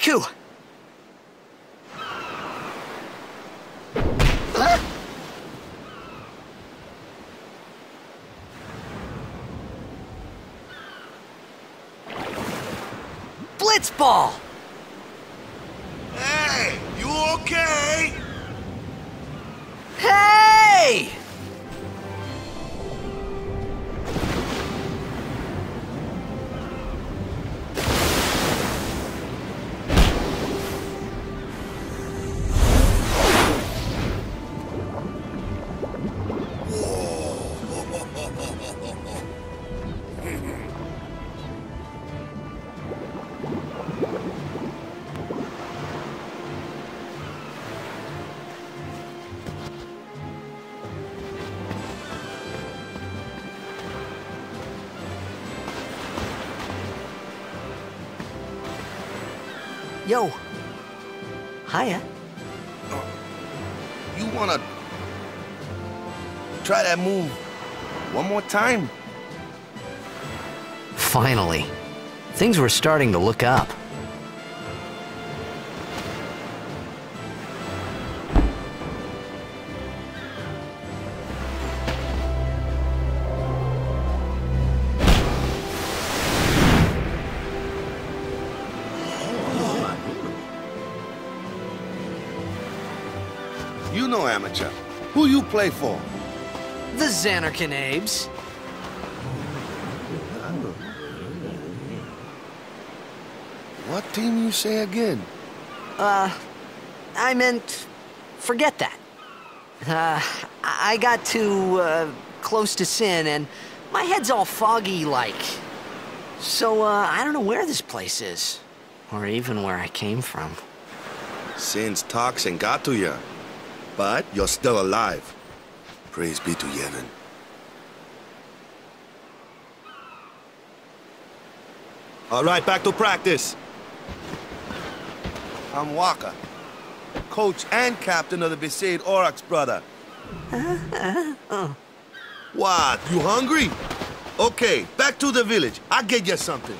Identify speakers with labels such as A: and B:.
A: Riku! Huh? Blitzball! Yo. Hiya.
B: Oh, you wanna try that move one more time?
A: Finally. Things were starting to look up.
B: You know amateur. Who you play for?
A: The Zanarkand Abes.
B: What team you say again?
A: Uh, I meant, forget that. Uh, I got too, uh, close to sin and my head's all foggy like. So, uh, I don't know where this place is. Or even where I came from.
B: Sin's toxin got to you. But you're still alive. Praise be to Yevon. All right, back to practice. I'm Wakka, coach and captain of the Besaid Aurochs, brother. What, you hungry? Okay, back to the village. I'll get you something.